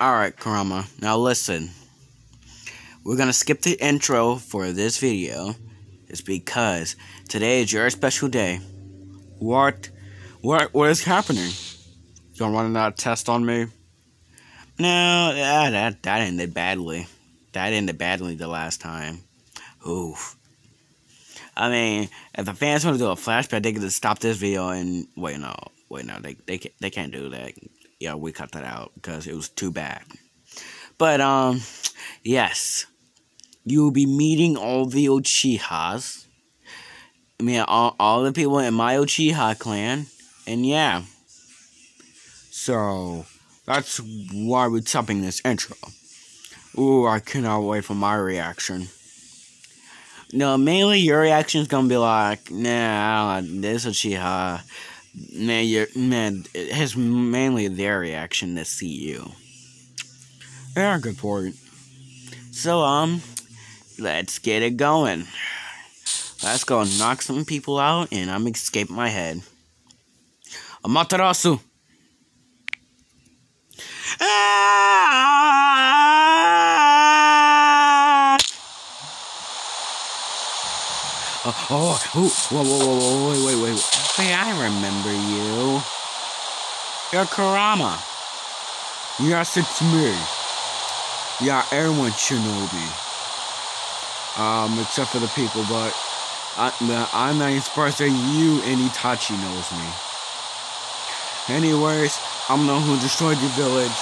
Alright, Kurama. Now listen. We're gonna skip the intro for this video. It's because today is your special day. What? What? What is happening? You running out test on me? No, that, that, that ended badly. That ended badly the last time. Oof. I mean, if the fans want to do a flashback, they could stop this video and wait. No, wait, no, they they they can't do that. Yeah, we cut that out because it was too bad. But um, yes, you will be meeting all the Uchihas. I mean, all all the people in my Uchiha clan, and yeah. So that's why we're stopping this intro. Ooh, I cannot wait for my reaction. No, mainly your reaction is gonna be like, nah, this Uchiha. Man, you man, it has mainly their reaction to see you. Yeah, good point. So, um, let's get it going. Let's go knock some people out, and I'm escape my head. Amaterasu! Ah! Oh, oh, oh, whoa, whoa, whoa, whoa, wait, wait, wait. Wait, I remember you. You're Kurama. Yes, it's me. Yeah, everyone Shinobi. Um, except for the people, but I, I'm not surprised that you and Itachi knows me. Anyways, I'm the one who destroyed your village.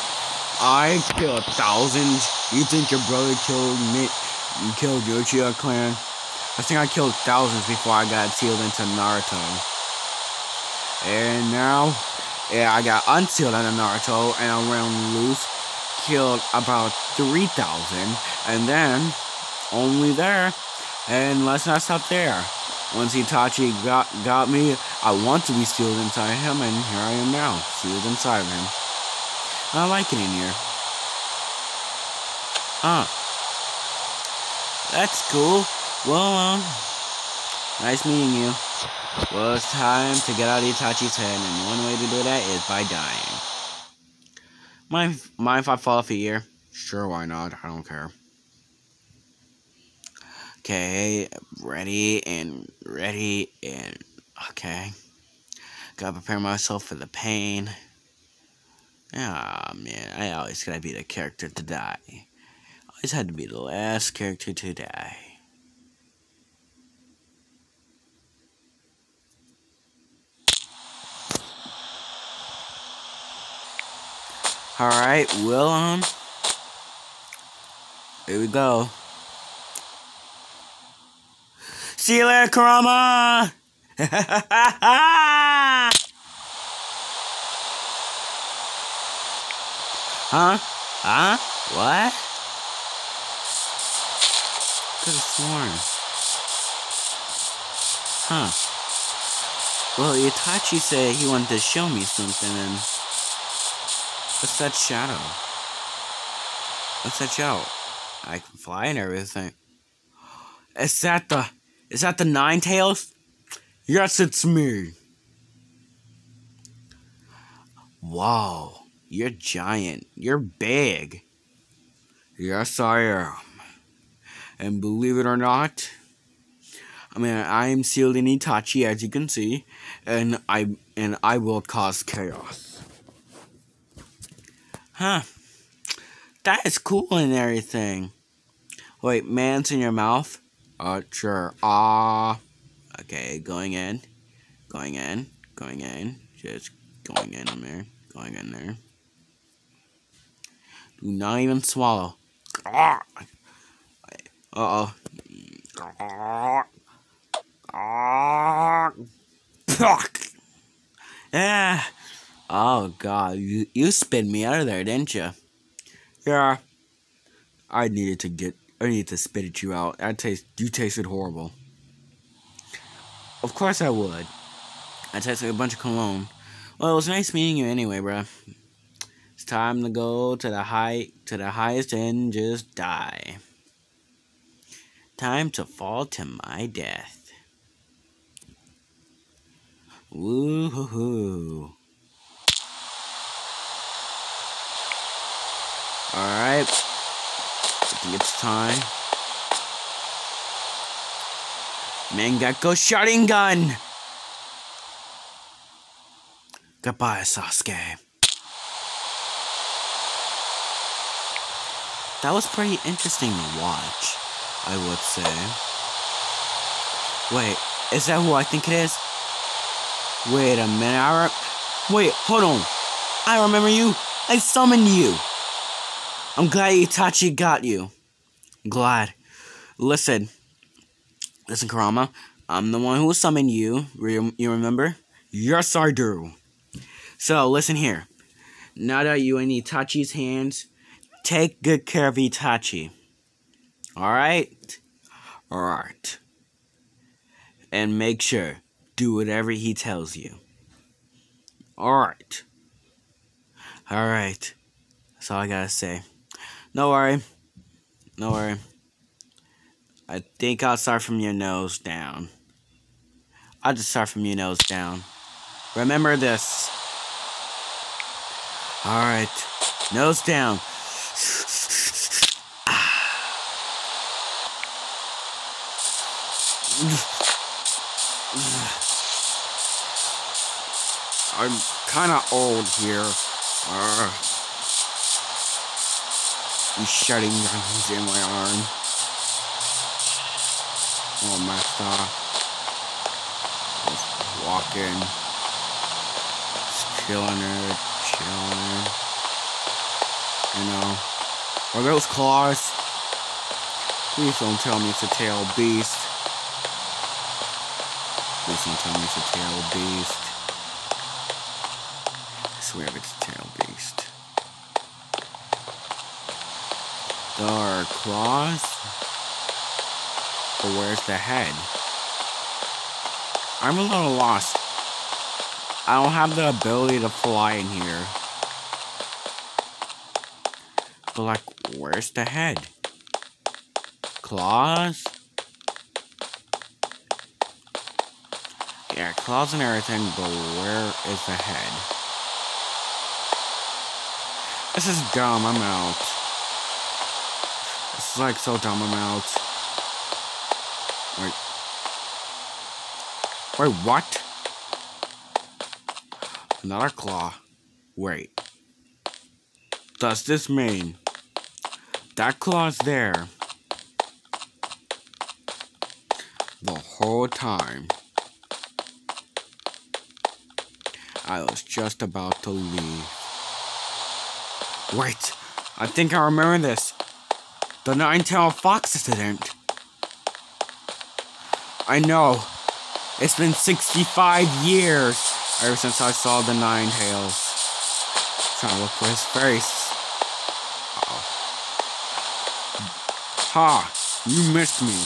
I killed thousands. You think your brother killed me? You killed your Uchiha clan? I think I killed thousands before I got sealed into Naruto. And now, yeah, I got unsealed into Naruto and I ran loose. Killed about 3,000. And then, only there. And let's not stop there. Once Itachi got, got me, I want to be sealed inside him, and here I am now, sealed inside him. I like it in here. Huh. That's cool. Well, um, nice meeting you. Well, it's time to get out of Itachi's head, and one way to do that is by dying. Mind, mind if I fall off a year? Sure, why not? I don't care. Okay, ready and ready and okay. Gotta prepare myself for the pain. Ah, oh, man, I always gotta be the character to die. Always had to be the last character to die. Alright, well, um, here we go. See you later, Kurama! huh? Huh? What? Could have sworn. Huh. Well, Itachi said he wanted to show me something, and... What's that shadow? What's that shadow? I can fly and everything. Is that the... Is that the Nine Tails? Yes, it's me. Wow, you're giant. You're big. Yes, I am. And believe it or not, I mean, I am sealed in Itachi, as you can see, and I and I will cause chaos. Huh? That is cool and everything. Wait, man's in your mouth? Uh, sure. Ah. Uh, okay, going in. Going in. Going in. Just going in there. Going in there. Do not even swallow. Uh oh. Yeah. Oh god, you you spit me out of there, didn't you? Yeah. I needed to get I need to spit you out. I taste you tasted horrible. Of course I would. I tasted like a bunch of cologne. Well, it was nice meeting you anyway, bruh. It's time to go to the high to the highest and just die. Time to fall to my death. Woo hoo hoo. Alright. I think it's time. Mangako, Mangekyo gun. Goodbye, Sasuke. That was pretty interesting to watch, I would say. Wait, is that who I think it is? Wait a minute, I Wait, hold on. I remember you. I summoned you. I'm glad Itachi got you. Glad. Listen. Listen, Kurama. I'm the one who summoned you. You remember? Yes, I do. So, listen here. Now that you in Itachi's hands, take good care of Itachi. Alright? Alright. And make sure, do whatever he tells you. Alright. Alright. That's all I gotta say. No worry. No worry. I think I'll start from your nose down. I'll just start from your nose down. Remember this. Alright. Nose down. I'm kinda old here. Uh, shutting guns in my arm. Oh, messed up. Just walking. Just killing it, chilling. You know. Are those claws? Please don't tell me it's a tail beast. Please don't tell me it's a tail beast. I swear it's a tail beast. Are claws? But where's the head? I'm a little lost. I don't have the ability to fly in here. But like, where's the head? Claws? Yeah, claws and everything, but where is the head? This is dumb, I'm out. Like so dumb, I'm. Wait. Wait, what? Another claw. Wait. Does this mean that claw's there the whole time? I was just about to leave. Wait, I think I remember this. The nine-tailed fox incident. I know. It's been 65 years ever since I saw the nine tails. Trying to look for his face. Uh oh Ha! You missed me.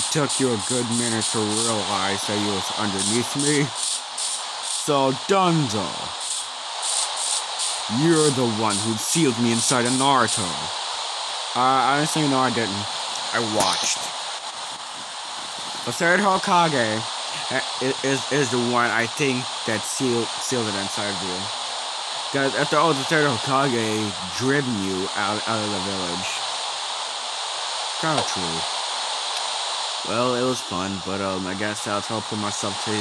It took you a good minute to realize that you was underneath me. So, Danzo, you're the one who sealed me inside a Naruto. Uh, honestly, no, I didn't. I watched. The third Hokage uh, is, is the one I think that sealed, sealed it inside of you. Because after all, the third Hokage driven you out, out of the village. Kinda true. Well, it was fun, but um, I guess I'll teleport myself to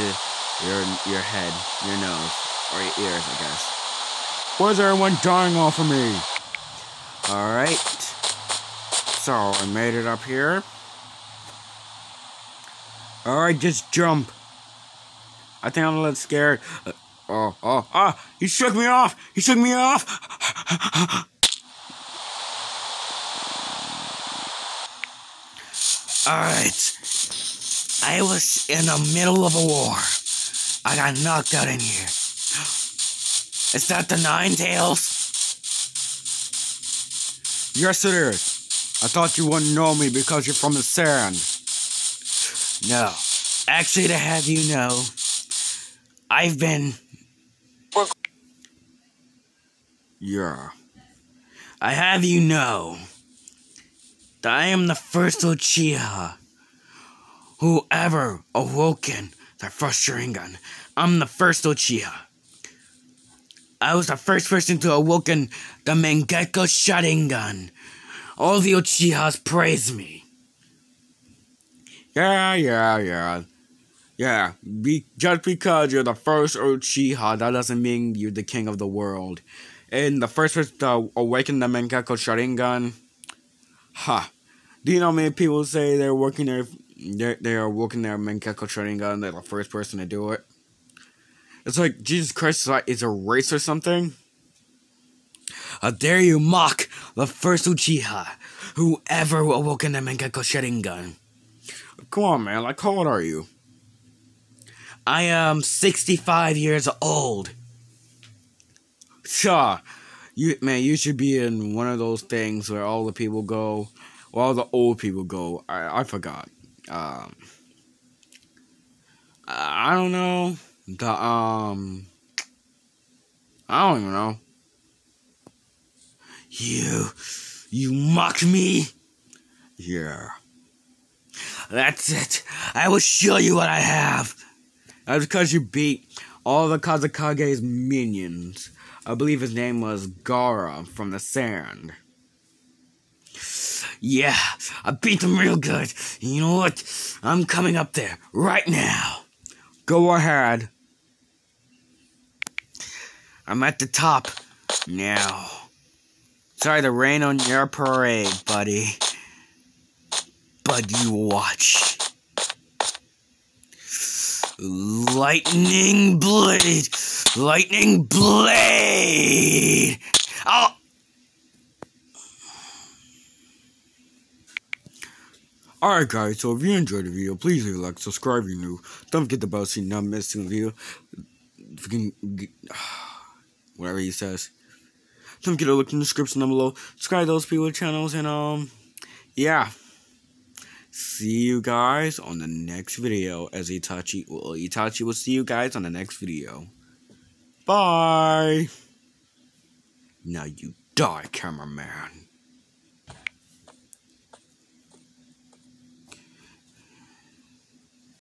your your head, your nose, or your ears, I guess. Why is everyone dying off of me? Alright. So, I made it up here. Alright, just jump. I think I'm a little scared. Uh, oh, oh, ah! He shook me off! He shook me off! Alright. I was in the middle of a war. I got knocked out in here. Is that the Nine Tails? Yes, it is. I thought you wouldn't know me because you're from the sand. No. Actually, to have you know, I've been. Yeah. I have you know that I am the first Uchiha who ever awoken the first Sharingan. I'm the first Uchiha. I was the first person to awaken the Mangekyo Sharingan. All the Uchihas praise me. Yeah, yeah, yeah. Yeah, be, just because you're the first Uchiha, that doesn't mean you're the king of the world. And the first person to awaken the Mangekyo Sharingan, ha. Huh. Do you know many people say they're working their they're, they are working their Mangekyo Sharingan, they're the first person to do it? It's like Jesus Christ is, is a race or something. How dare you mock the first Uchiha who ever awoken the Mangekyo Sharingan? Come on, man. Like, how old are you? I am 65 years old. Sure. You, man, you should be in one of those things where all the people go, where all the old people go. I, I forgot. Um, I don't know. The um I don't even know. You you mock me? Yeah. That's it. I will show you what I have. That's because you beat all the Kazekage's minions. I believe his name was Gaara from the sand. Yeah, I beat them real good. You know what? I'm coming up there right now. Go ahead. I'm at the top now. Sorry to rain on your parade, buddy. But you watch. Lightning blade! Lightning blade! Oh! Alright guys, so if you enjoyed the video, please leave a like, subscribe if you're new. Don't forget the bell so you're not missing a video. Can whatever he says. Don't forget to look in the description down below. Subscribe to those people channels and um yeah. See you guys on the next video as Itachi well Itachi will see you guys on the next video. Bye. Now you die, cameraman.